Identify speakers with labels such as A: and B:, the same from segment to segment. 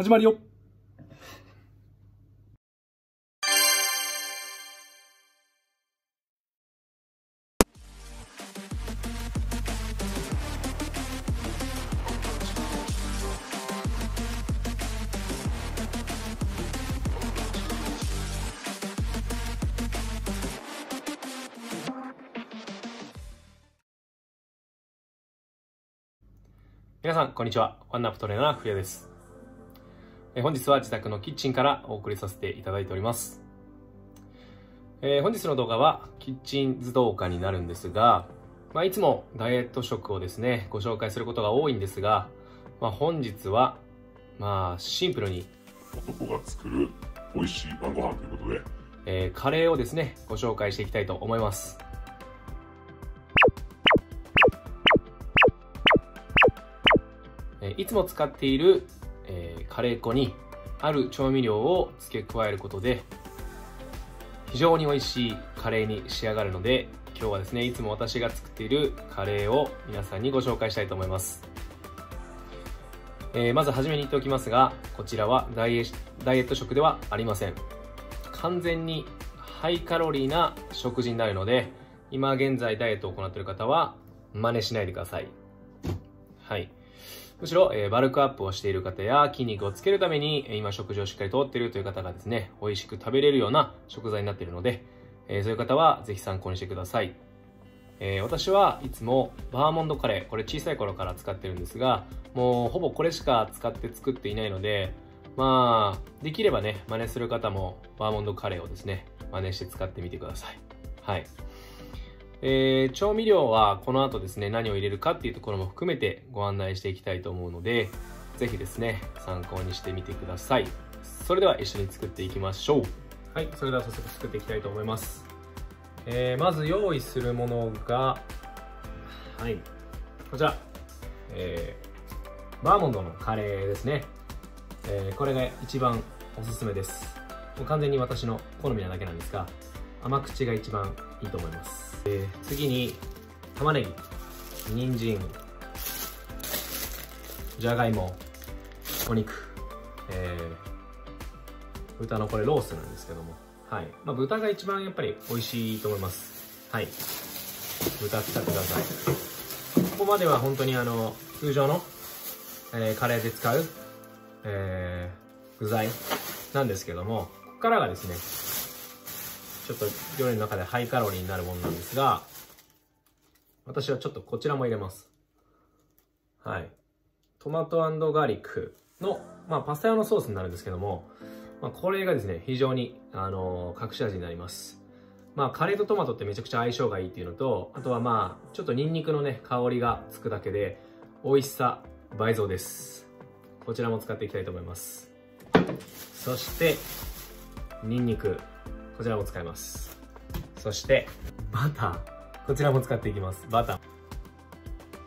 A: 始まるよ
B: 皆さん、こんにちは。ワンナップトレーナー、ふやです。本日は自宅のキッチンからお送りさせていただいております。えー本日の動画は、キッチン図動画になるんですが、まあ、いつもダイエット食をですね、ご紹介することが多いんですが、まあ、本日は、まあ、シンプルに、
C: 男が作る美味しい晩ご飯ということで、
B: えーカレーをですね、ご紹介していきたいと思います。いつも使っている、えーカレー粉にある調味料を付け加えることで非常に美味しいカレーに仕上がるので今日はですねいつも私が作っているカレーを皆さんにご紹介したいと思います、えーまずはじめに言っておきますがこちらはダイエダイエット食ではありません。完全にハイカロリーな食事になるので今現在ダイエットを行っている方は真似しないでください。はい。むしろ、えーバルクアップをしている方や筋肉をつけるために、え今食事をしっかりとっているという方がですね、美味しく食べれるような食材になっているので、えーそういう方はぜひ参考にしてください。えー私はいつもバーモンドカレー、これ小さい頃から使ってるんですが、もうほぼこれしか使って作っていないので、まあ、できればね、真似する方もバーモンドカレーをですね、真似して使ってみてください。はい。えー調味料はこの後ですね、何を入れるかっていうところも含めてご案内していきたいと思うので、ぜひですね、参考にしてみてください。それでは一緒に作っていきましょう。はい、それでは早速作っていきたいと思います。えーまず用意するものが、はい、こちら、えーバーモンドのカレーですね。えーこれが一番おすすめです。もう完全に私の好みなだけなんですが、甘口が一番いいと思います。えー次に、玉ねぎ、人参、じゃがいも、お肉、えー豚のこれロースなんですけども、はい。まあ、豚が一番やっぱり美味しいと思います。はい。豚使ってください。ここまでは本当にあの、通常の、えーカレーで使う、えー具材なんですけども、ここからがですね、ちょっと料理の中でハイカロリーになるものなんですが、私はちょっとこちらも入れます。はい。トマトガーリックの、まあ、パスタ用のソースになるんですけども、まあ、これがですね、非常に、あの隠し味になります。まあ、カレーとトマトってめちゃくちゃ相性がいいっていうのと、あとはまあ、ちょっとニンニクのね、香りがつくだけで、美味しさ倍増です。こちらも使っていきたいと思います。そして、ニンニク。こちらも使います。そして、バター。こちらも使っていきます。バター。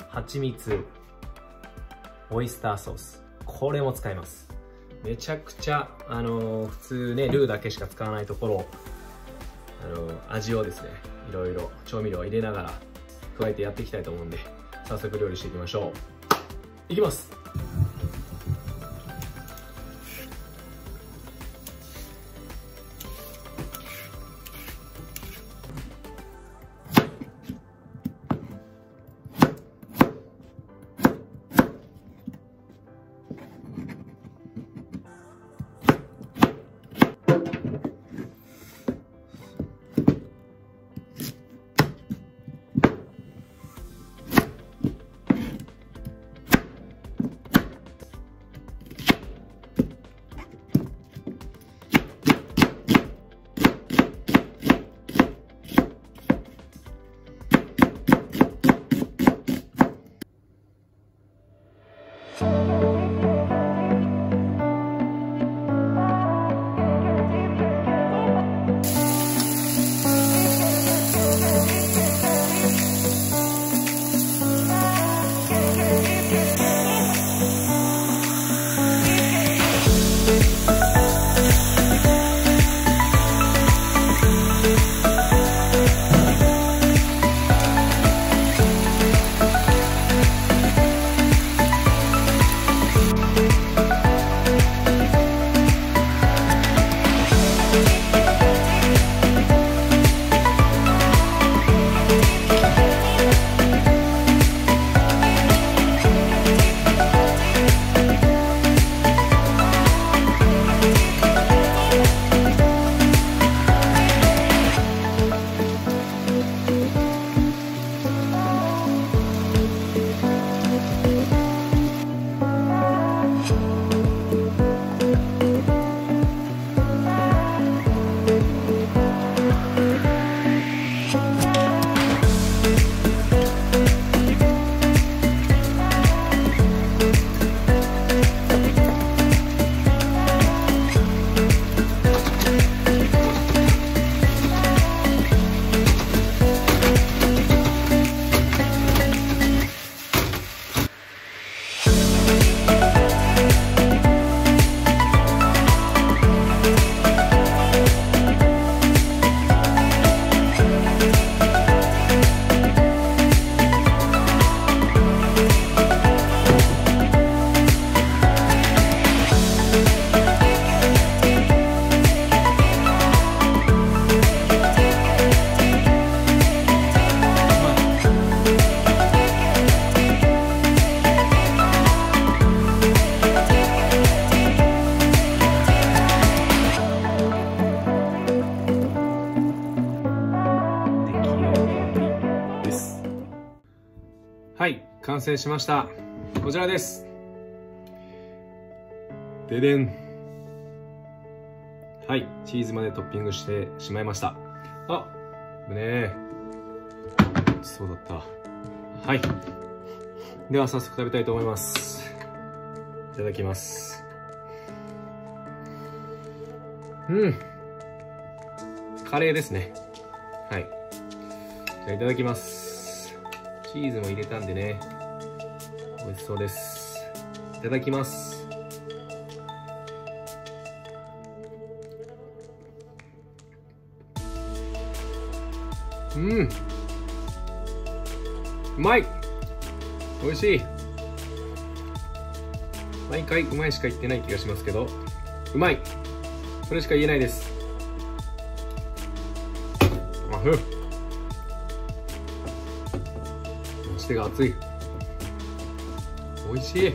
B: 蜂蜜。オイスターソース。これも使います。めちゃくちゃ、あのー普通ね、ルーだけしか使わないところ、あのー味をですね、いろいろ調味料を入れながら加えてやっていきたいと思うんで、早速料理していきましょう。いきますはい完成しました。こちらです。ででん。はいチーズまでトッピングしてしまいました。あぶねえ。そうだった。はい。では早速食べたいと思います。いただきます。うん。カレーですね。はい。じゃあいただきます。チーズも入れたんでね。美味しそうです。いただきます。うん。うまい。美味しい。毎回うまいしか言ってない気がしますけど。うまい。それしか言えないです。あふ持ち手が熱い。美味しい。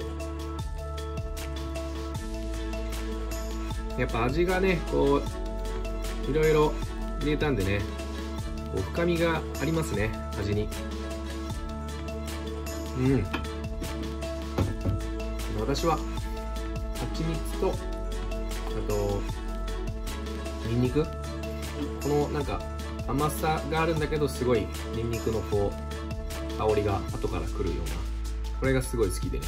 B: やっぱ味がねこういろいろ入れたんでねこう深みがありますね味に。うん。私は蜂蜜とあとニンニク。このなんか甘さがあるんだけどすごいニンニクのこう香りが後からくるようなこれがすごい好きでね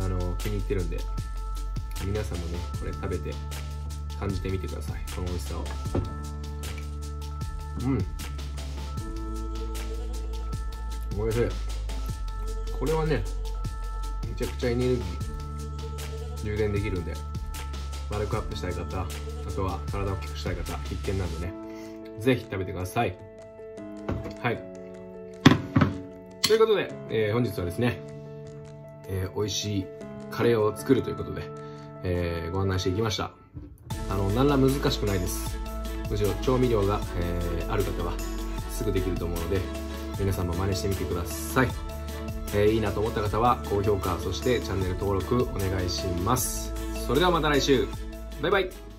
B: あの気に入ってるんで皆さんもねこれ食べて感じてみてください。この美味しさを。うん。美味しい。これはねめちゃくちゃエネルギー充電できるんでバルクアップしたい方あとは体を大きくしたい方必見なんでねぜひ食べてください。ということで、えー、本日はですね、えー、美味しいカレーを作るということで、えー、ご案内していきました。あの何ら難しくないです。むしろ調味料が、えー、ある方はすぐできると思うので皆さんも真似してみてください、えー、いいなと思った方は高評価そしてチャンネル登録お願いします。それではまた来週。バイバイ。